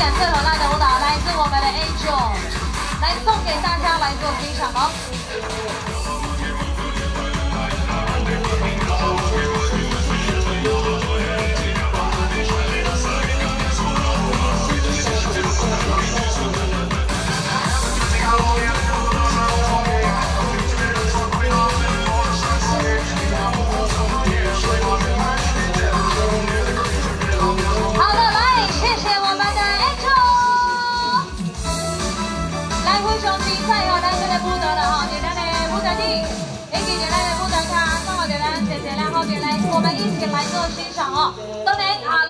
最火辣的舞蹈来自我们的 Angel，来送给大家来做分享哦。我们一起来做欣赏啊